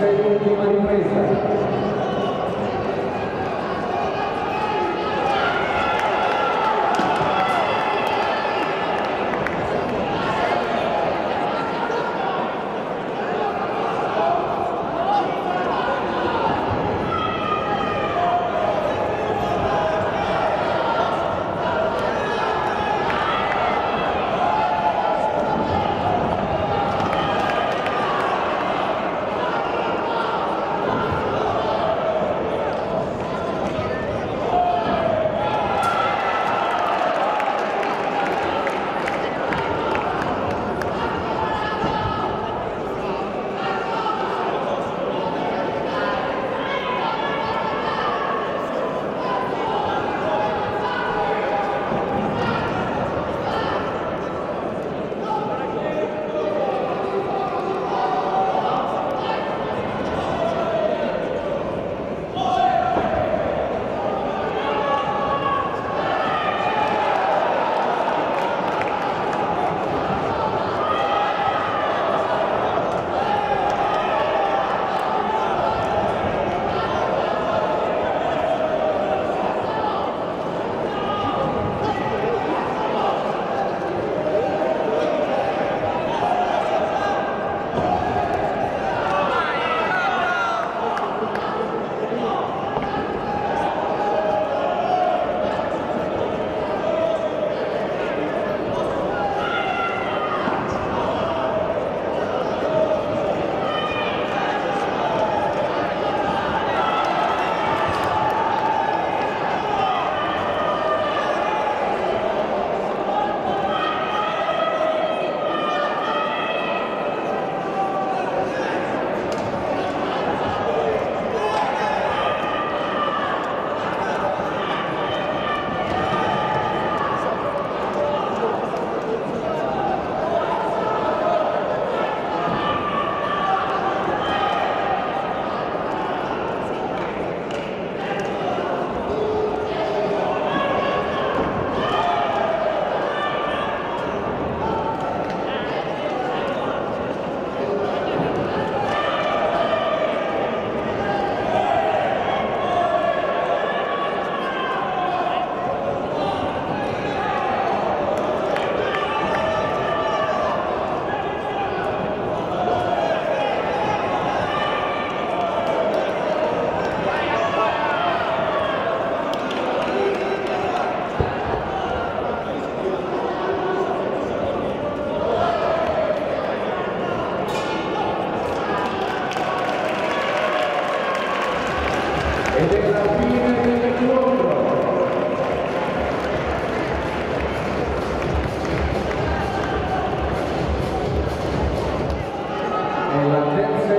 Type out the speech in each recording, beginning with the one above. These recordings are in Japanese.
Thank you.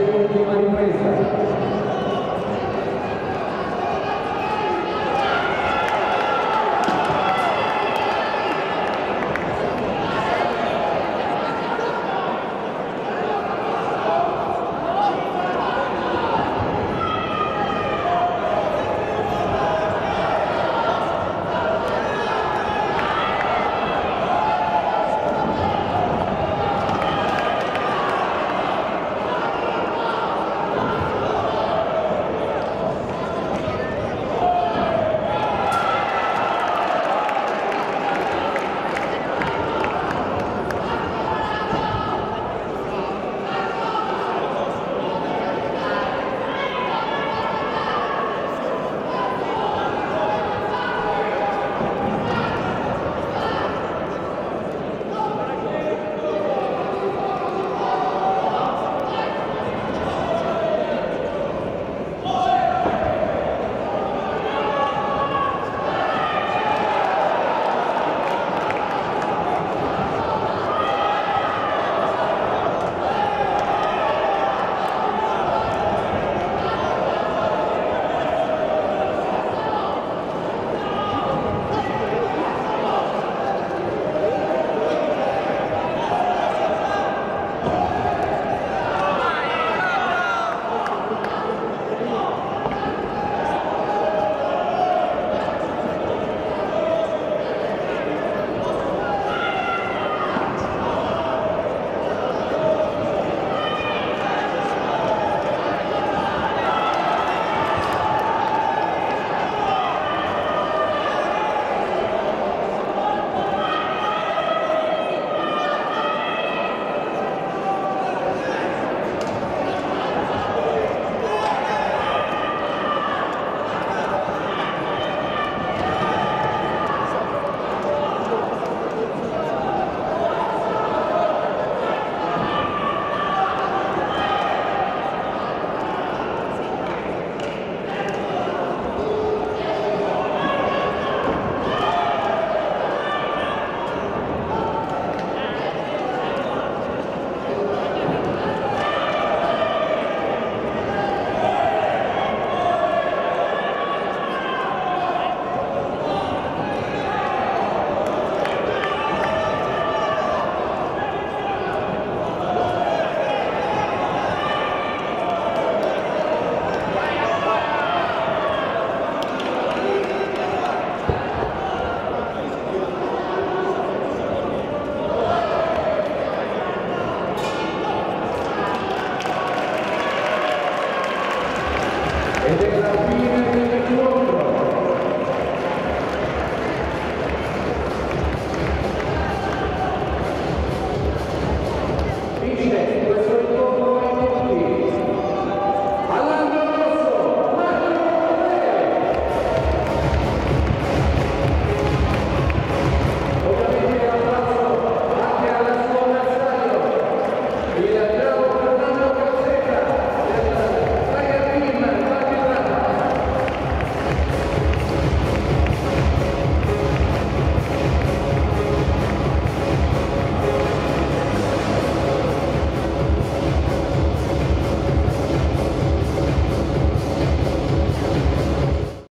dell'ultima ripresa